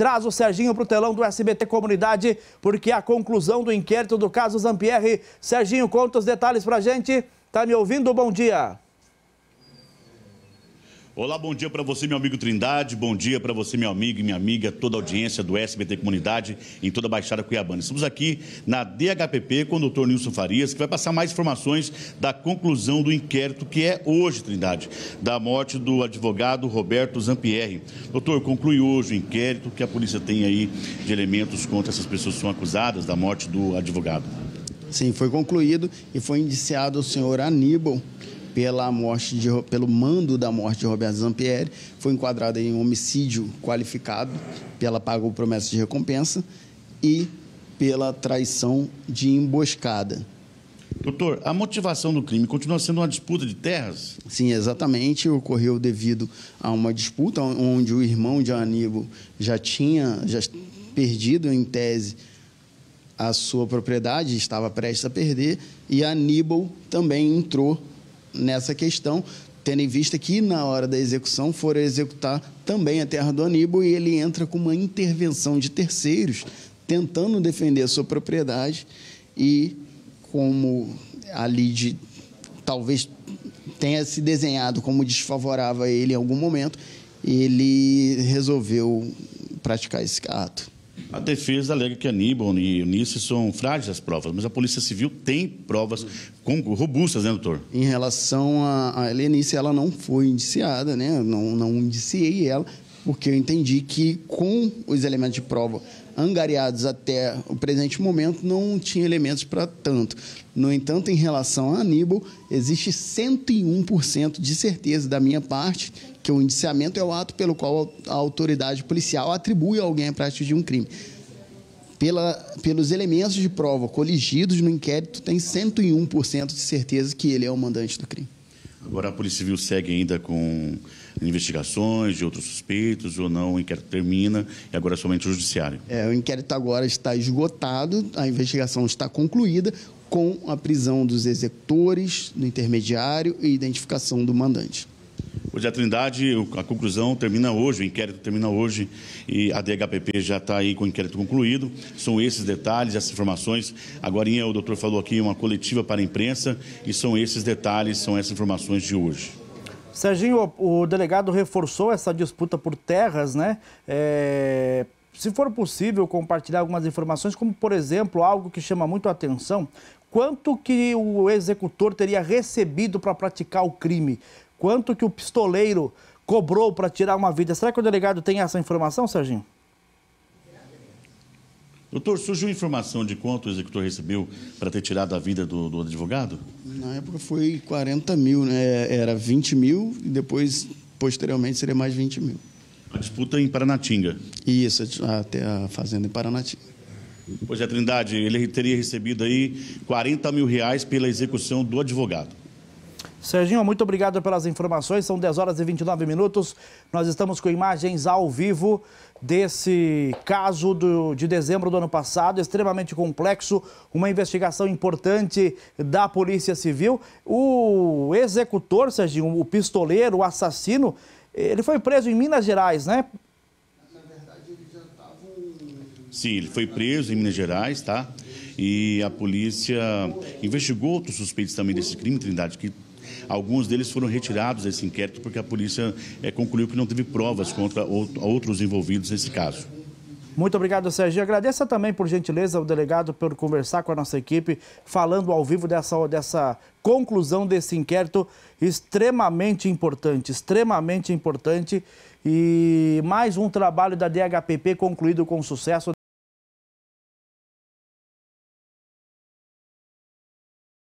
traz o Serginho para o telão do SBT Comunidade, porque é a conclusão do inquérito do caso Zampierre. Serginho, conta os detalhes para gente. Tá me ouvindo? Bom dia. Olá, bom dia para você, meu amigo Trindade. Bom dia para você, meu amigo e minha amiga, toda a audiência do SBT Comunidade em toda a Baixada Cuiabana. Estamos aqui na DHPP com o doutor Nilson Farias, que vai passar mais informações da conclusão do inquérito que é hoje, Trindade, da morte do advogado Roberto Zampierre. Doutor, conclui hoje o inquérito que a polícia tem aí de elementos contra essas pessoas que são acusadas da morte do advogado. Sim, foi concluído e foi indiciado o senhor Aníbal pela morte de, pelo mando da morte de Roberto Zampieri, foi enquadrado em homicídio qualificado pela paga ou promessa de recompensa e pela traição de emboscada. Doutor, a motivação do crime continua sendo uma disputa de terras? Sim, exatamente. Ocorreu devido a uma disputa onde o irmão de Aníbal já tinha já perdido, em tese, a sua propriedade, estava prestes a perder, e Aníbal também entrou nessa questão, tendo em vista que na hora da execução foram executar também a terra do Aníbal e ele entra com uma intervenção de terceiros tentando defender a sua propriedade e como ali de talvez tenha se desenhado como desfavorável a ele em algum momento, ele resolveu praticar esse ato. A defesa alega que Aníbal e Eunice são frágeis as provas, mas a Polícia Civil tem provas robustas, né, doutor? Em relação a, a Helenice, ela não foi indiciada, né? Não, não indiciei ela, porque eu entendi que com os elementos de prova angariados até o presente momento, não tinha elementos para tanto. No entanto, em relação a Aníbal, existe 101% de certeza da minha parte que o indiciamento é o ato pelo qual a autoridade policial atribui a alguém a prática de um crime. Pela, pelos elementos de prova coligidos no inquérito, tem 101% de certeza que ele é o mandante do crime. Agora a Polícia Civil segue ainda com investigações de outros suspeitos ou não, o inquérito termina e agora é somente o judiciário. É, o inquérito agora está esgotado, a investigação está concluída com a prisão dos executores, do intermediário e identificação do mandante. Hoje a Trindade, a conclusão termina hoje, o inquérito termina hoje e a DHPP já está aí com o inquérito concluído. São esses detalhes, essas informações. Agora o doutor falou aqui uma coletiva para a imprensa e são esses detalhes, são essas informações de hoje. Serginho, o delegado reforçou essa disputa por terras, né? É, se for possível compartilhar algumas informações, como por exemplo, algo que chama muito a atenção, quanto que o executor teria recebido para praticar o crime? Quanto que o pistoleiro cobrou para tirar uma vida? Será que o delegado tem essa informação, Serginho? Doutor, surgiu informação de quanto o executor recebeu para ter tirado a vida do, do, advogado? Na época foi 40 mil, né? Era 20 mil e depois, posteriormente, seria mais 20 mil. A disputa em Paranatinga? Isso, até a fazenda em Paranatinga. Pois é, Trindade, ele teria recebido aí 40 mil reais pela execução do advogado. Serginho, muito obrigado pelas informações. São 10 horas e 29 minutos. Nós estamos com imagens ao vivo desse caso do, de dezembro do ano passado, extremamente complexo, uma investigação importante da Polícia Civil. O executor, Serginho, o pistoleiro, o assassino, ele foi preso em Minas Gerais, né? Sim, ele foi preso em Minas Gerais, tá? E a polícia investigou outros suspeitos também desse crime, Trindade, que Alguns deles foram retirados desse inquérito porque a polícia é, concluiu que não teve provas contra outros envolvidos nesse caso. Muito obrigado, Sérgio. Agradeça também, por gentileza, o delegado por conversar com a nossa equipe, falando ao vivo dessa, dessa conclusão desse inquérito extremamente importante, extremamente importante. E mais um trabalho da DHPP concluído com sucesso.